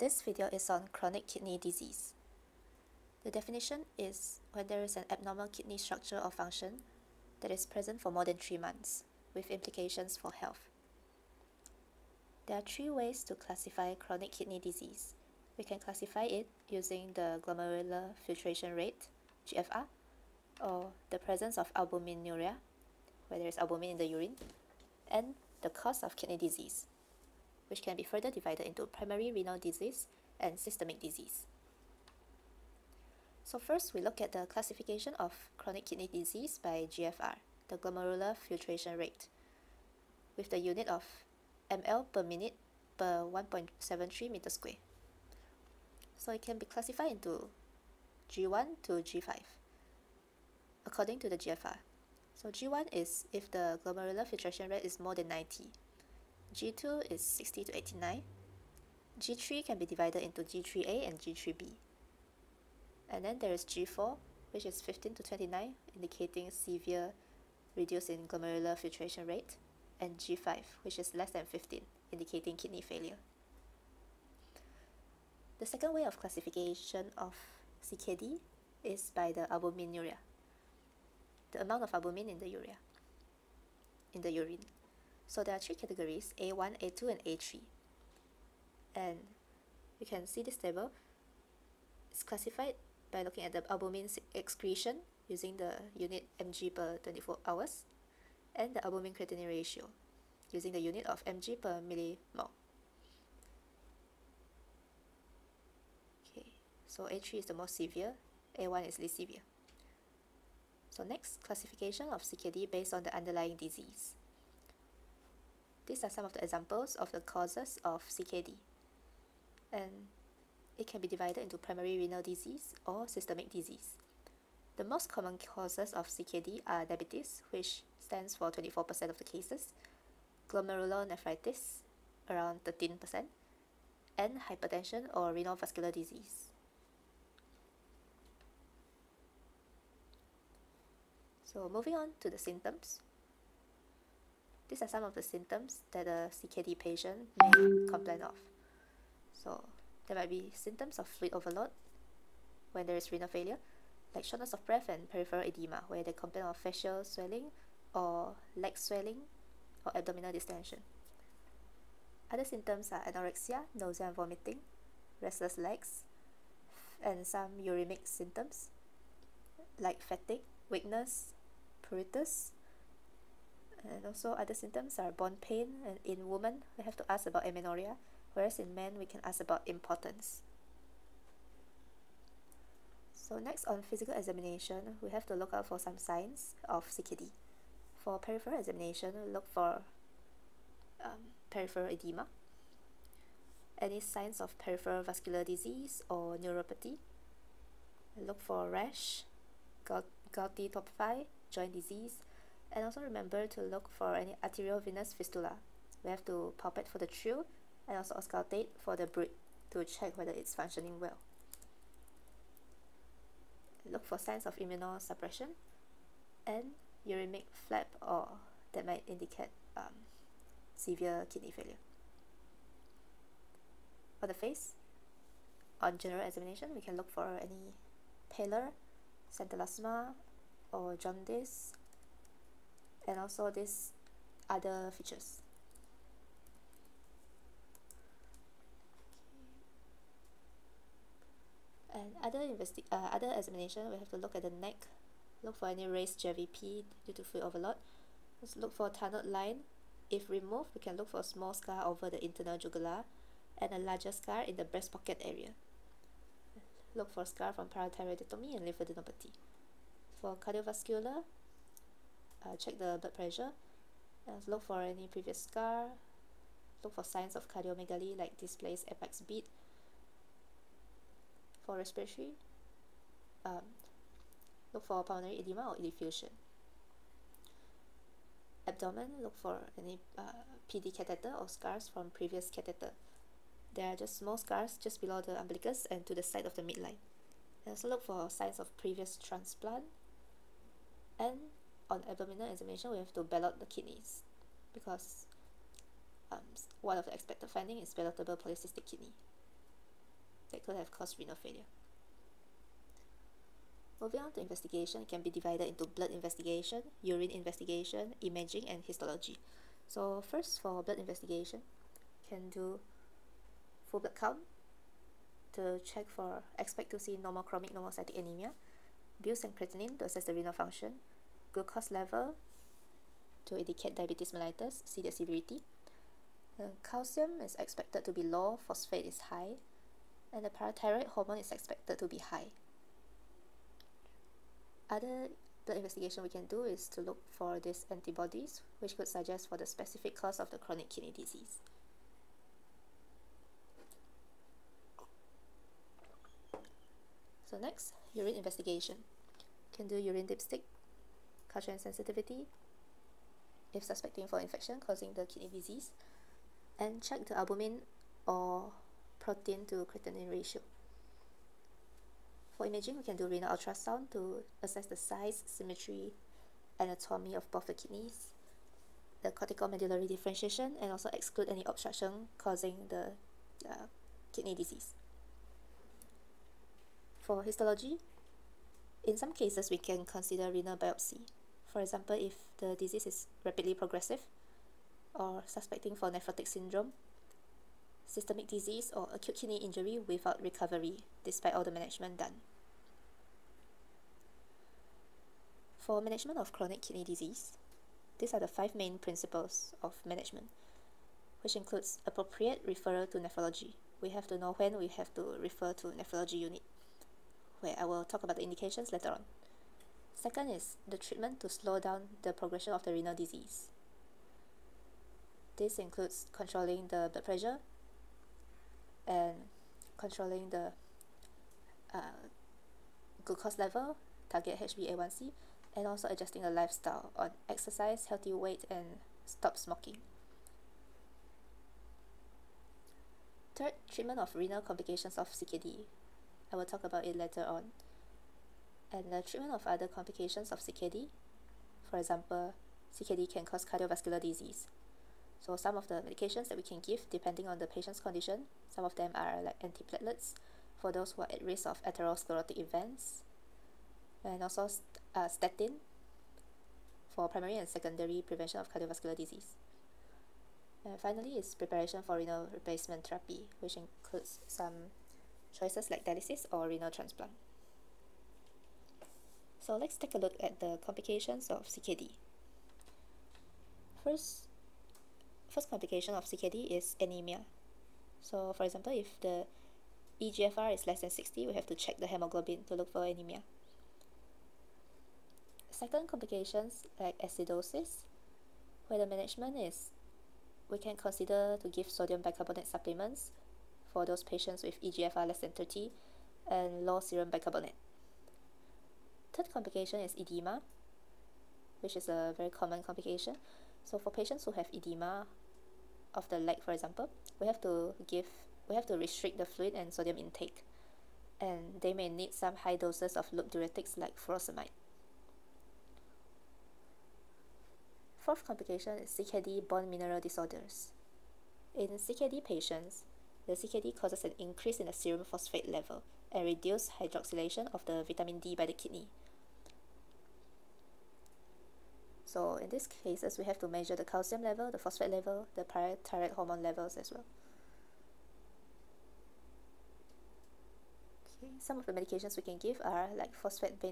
This video is on chronic kidney disease. The definition is when there is an abnormal kidney structure or function that is present for more than three months, with implications for health. There are three ways to classify chronic kidney disease. We can classify it using the glomerular filtration rate, GFR, or the presence of albuminuria, where there is albumin in the urine, and the cause of kidney disease, which can be further divided into primary renal disease and systemic disease. So first, we look at the classification of chronic kidney disease by GFR, the glomerular filtration rate, with the unit of ml per minute per 1.73 meter square. So it can be classified into G1 to G5, according to the GFR. So G1 is if the glomerular filtration rate is more than 90. G2 is 60 to 89. G3 can be divided into G3A and G3B. And then there is G4, which is 15 to 29, indicating severe reduce in glomerular filtration rate, and G5, which is less than 15, indicating kidney failure. The second way of classification of CKD is by the albuminuria the amount of albumin in the urea, in the urine. So there are three categories, A1, A2, and A3. And you can see this table. It's classified by looking at the albumin excretion using the unit mg per 24 hours and the albumin creatinine ratio using the unit of mg per millimole. Okay, so A3 is the most severe, A1 is least severe. So next, classification of CKD based on the underlying disease. These are some of the examples of the causes of CKD. And it can be divided into primary renal disease or systemic disease. The most common causes of CKD are diabetes, which stands for 24% of the cases, glomerulonephritis, around 13%, and hypertension or renal vascular disease. So moving on to the symptoms. These are some of the symptoms that a CKD patient may complain of. So there might be symptoms of fluid overload when there is renal failure, like shortness of breath and peripheral edema, where they complain of facial swelling or leg swelling or abdominal distension. Other symptoms are anorexia, nausea and vomiting, restless legs, and some uremic symptoms like fatigue, weakness, pruritus. And also other symptoms are bone pain and in women we have to ask about amenorrhea, whereas in men we can ask about impotence. So next on physical examination, we have to look out for some signs of CKD. For peripheral examination, look for um, peripheral edema, any signs of peripheral vascular disease or neuropathy. Look for rash, gouty tophi, joint disease, and also remember to look for any arteriovenous fistula. We have to palpate for the thrill and also auscultate for the bruit to check whether it's functioning well. Look for signs of immunosuppression and uremic flap or that might indicate um, severe kidney failure. For the face, on general examination, we can look for any pallor, xanthelasma, or jaundice and also these other features. And other investi uh, other examination we have to look at the neck. Look for any raised JVP due to fluid overload. Let's look for tunneled line. If removed we can look for a small scar over the internal jugular and a larger scar in the breast pocket area. Look for scar from parathyroidectomy and lymphadenopathy. For cardiovascular, uh, check the blood pressure, uh, look for any previous scar, look for signs of cardiomegaly like displaced apex beat. For respiratory, um, look for pulmonary edema or diffusion. Abdomen, look for any uh, PD catheter or scars from previous catheter. There are just small scars just below the umbilicus and to the side of the midline. And also look for signs of previous transplant and on abdominal examination we have to ballot the kidneys because um, one of the expected finding is ballotable polycystic kidney that could have caused renal failure. Moving on to investigation, it can be divided into blood investigation, urine investigation, imaging, and histology. So first for blood investigation, can do full blood count to check for expect to see normochromic normocytic anemia, bills and creatinine to assess the renal function, glucose level to indicate diabetes mellitus, see the severity. And calcium is expected to be low, phosphate is high, and the parathyroid hormone is expected to be high. Other blood investigation we can do is to look for these antibodies, which could suggest for the specific cause of the chronic kidney disease. So next, urine investigation. You Can do urine dipstick, culture and sensitivity, if suspecting for infection causing the kidney disease, and check the albumin or protein to creatinine ratio. For imaging, we can do renal ultrasound to assess the size, symmetry, and anatomy of both the kidneys, the cortical medullary differentiation, and also exclude any obstruction causing the uh, kidney disease. For histology, in some cases we can consider renal biopsy. For example, if the disease is rapidly progressive or suspecting for nephrotic syndrome, systemic disease or acute kidney injury without recovery despite all the management done. For management of chronic kidney disease, these are the five main principles of management, which includes appropriate referral to nephrology. We have to know when we have to refer to nephrology unit where I will talk about the indications later on. Second is the treatment to slow down the progression of the renal disease. This includes controlling the blood pressure and controlling the uh, glucose level, target HbA1c, and also adjusting the lifestyle on exercise, healthy weight, and stop smoking. Third, treatment of renal complications of CKD. I will talk about it later on. And the treatment of other complications of CKD, for example, CKD can cause cardiovascular disease. So some of the medications that we can give depending on the patient's condition, some of them are like antiplatelets for those who are at risk of atherosclerotic events, and also st uh, statin for primary and secondary prevention of cardiovascular disease. And finally is preparation for renal replacement therapy, which includes some choices like dialysis or renal transplant. So let's take a look at the complications of CKD. First, first complication of CKD is anemia. So for example, if the EGFR is less than 60, we have to check the hemoglobin to look for anemia. Second complications like acidosis, where the management is we can consider to give sodium bicarbonate supplements for those patients with EGFR less than 30 and low serum bicarbonate. Third complication is edema, which is a very common complication. So for patients who have edema of the leg, for example, we have to give, we have to restrict the fluid and sodium intake. And they may need some high doses of loop diuretics like furosemide. Fourth complication is CKD bone mineral disorders. In CKD patients, the CKD causes an increase in the serum phosphate level and reduced hydroxylation of the vitamin D by the kidney. So in these cases, we have to measure the calcium level, the phosphate level, the parathyroid hormone levels as well. Okay, some of the medications we can give are like phosphate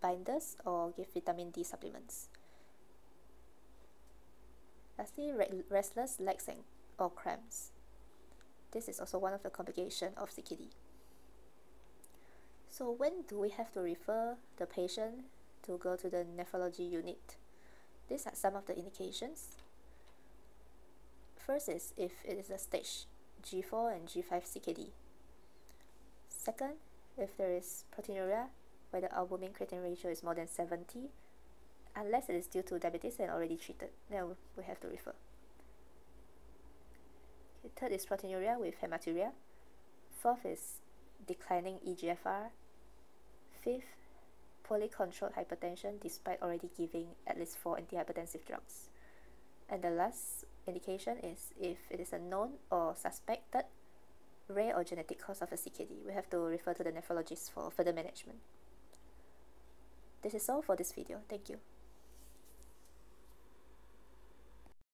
binders or give vitamin D supplements. Lastly, restless legs and or cramps. This is also one of the complications of CKD. So when do we have to refer the patient to go to the nephrology unit? These are some of the indications. First is if it is a stage G4 and G5 CKD. Second, if there is proteinuria, where the albumin creatinine ratio is more than 70, unless it is due to diabetes and already treated, then we have to refer. Third is proteinuria with hematuria. Fourth is declining EGFR. Fifth, poorly controlled hypertension despite already giving at least four antihypertensive drugs. And the last indication is if it is a known or suspected rare or genetic cause of a CKD, we have to refer to the nephrologist for further management. This is all for this video. Thank you.